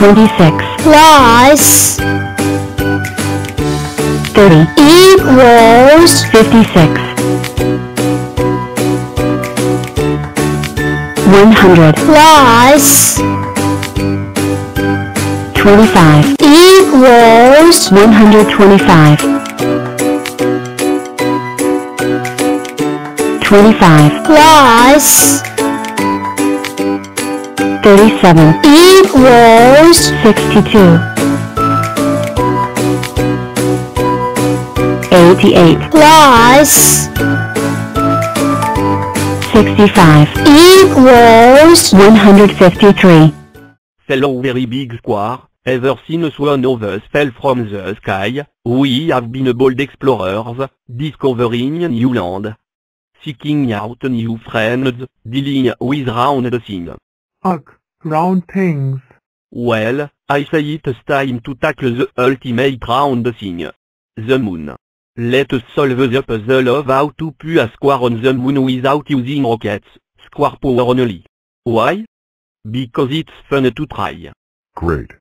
26 plus 30 equals 56 100 plus 25 equals 125 25 plus 37 equals 62 88 plus 65 equals 153 Hello very big square, ever seen one of us fell from the sky, we have been bold explorers, discovering new land. Seeking out new friends, dealing with round things. Ugh, round things. Well, I say it's time to tackle the ultimate round thing. The moon. Let's solve the puzzle of how to put a square on the moon without using rockets, square power only. Why? Because it's fun to try. Great.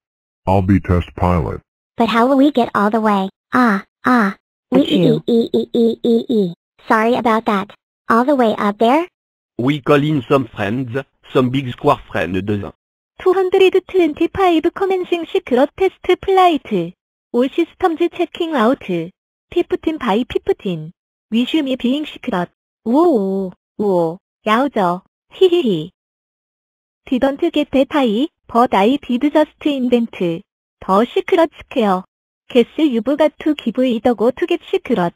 I'll be test pilot. But how will we get all the way? Ah, ah. We e e e e e e. Sorry about that. All the way up there? We call in some friends, some big square friend dozen. 225 commencing secret test flight. All systems checking out. 15 by 15. Wish me being secret. 오오, 오, 야우저, 히히히. Didn't get that high, but I did just invent. The secret square. Guess you've got to give it a go to get secret.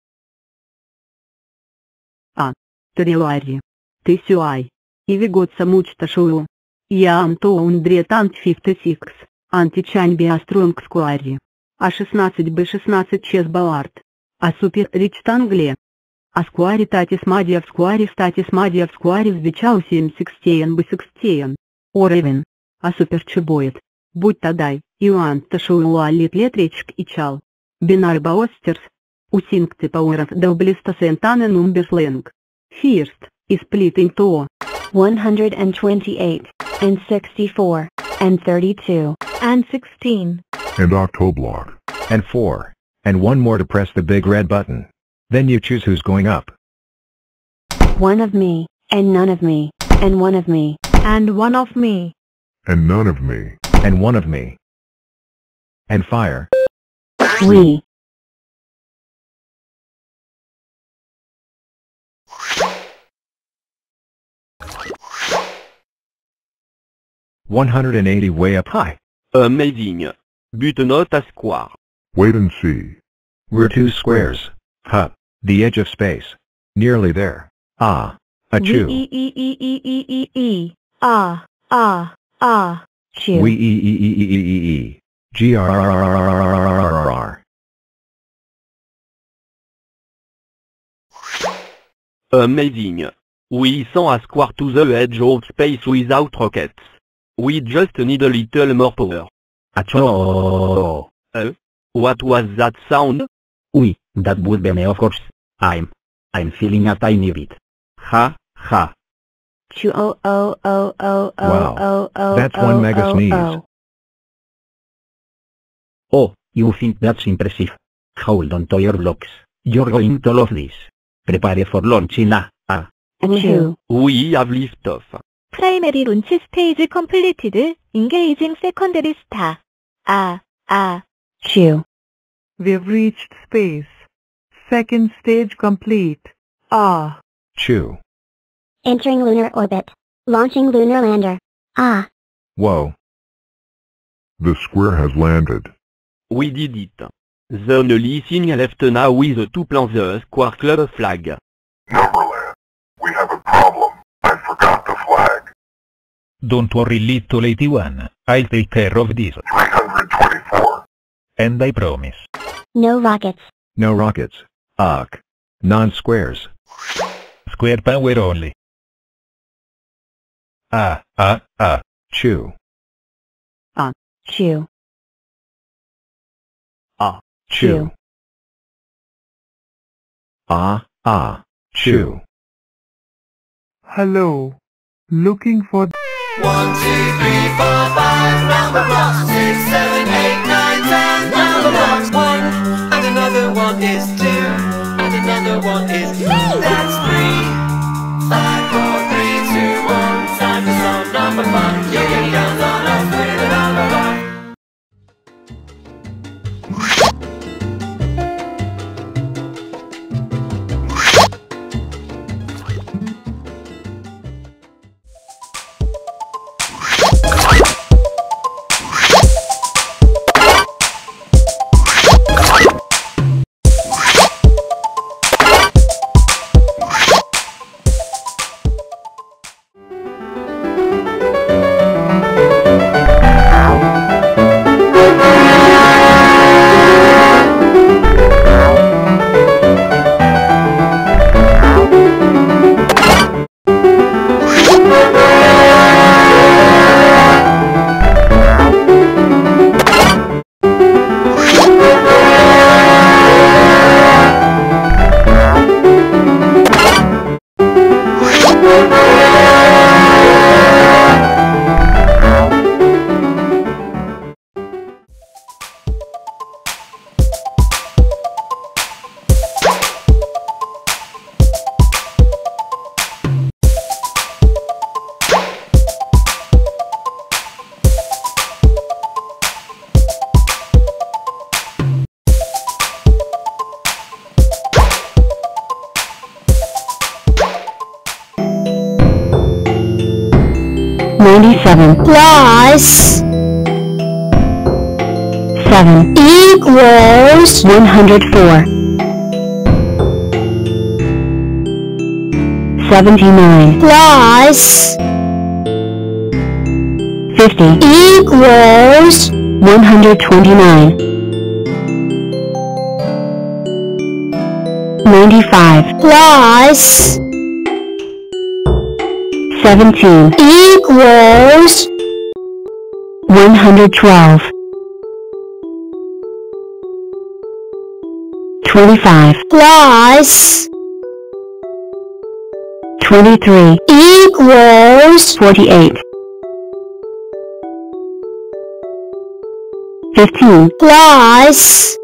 Трилари. Ты сюай. И виготса мучта шую. Я Антоун Дретант 56. Античань Биастронг Скуари. А 16 Б 16 Чес Балард. А супер Рич Тангле. А скуари татис мадия в скуари статис мадия в скуари взвечал 7 секстеен бы секстеен. Оревен. А супер чебоет. Будь тадай, Иоанн Ташула лит летречк и чал. Бинар Баостерс. Усинкты пауэров долблиста сентаны нумберсленг. Is split into 128 and 64 and 32 And 16. And Octoblock. and 4, and one more to press the big red button. Then you choose who's going up. one of me and none of me and one of me And one of me. And none of me. And one of me. And fire. we One hundred and eighty way up high. Amazing. But not a square. Wait and see. We're two squares. Huh. The edge of space. Nearly there. Ah. A We chew. e e e e e e e. Ah, ah, ah. chew We e e e e e e e. G r r r r r r r r r r. Amazing. We saw a square to the edge of space without rockets. We just need a little more power. Achoo. What was that sound? Oui, that would be me of course. I'm, I'm feeling a tiny bit. Ha, ha. Chew oh oh oh oh oh Wow, oh oh that's oh, one mega oh, sneeze. oh. Oh, you think that's impressive? Hold on to your blocks. You're going to love this. Prepare for launch in a, a. chew We have liftoff primary launch stage completed, engaging secondary star. Ah, ah, chew. We've reached space. Second stage complete. Ah. Chew. Entering lunar orbit. Launching lunar lander. Ah. Wow. The square has landed. We did it. The only thing left now is to plant the square club flag. Number Don't worry little 81, I'll take care of this, 324. and I promise. No rockets. No rockets. Ugh. Non-squares. Square power only. Ah, ah, ah. Chew. Ah, chew Ah, Chew. Ah, ah. Chew. Hello. Looking for one, two, three, four, five, number blocks. Six, seven, eight, nine, ten, number blocks. One, and another one is two, and another one is three. 97 plus 7 equals 104 79 plus 50 equals 129 95 plus 17 equals 112 25 plus 23 equals 48 15 plus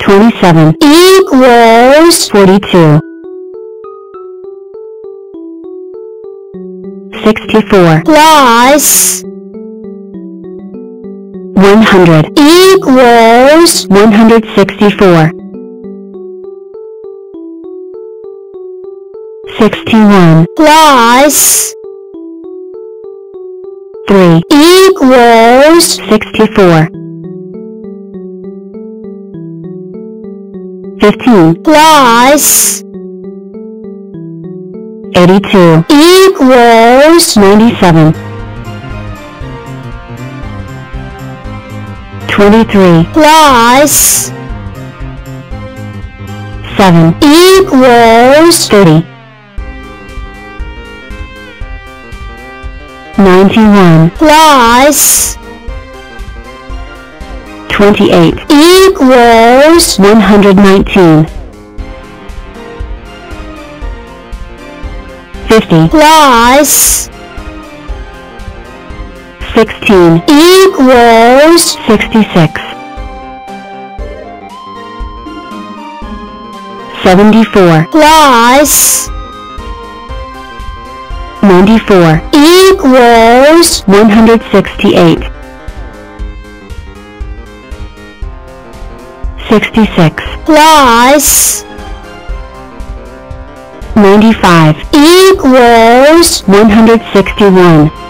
27 equals 42 64 plus 100 equals 164 61 plus 3 equals 64 15 plus 82 equals 97 23 plus. 7 equals 30 91 plus. 28 equals 119 50 plus 16 equals 66 74 plus 94 equals 168 66 plus 95 equals 161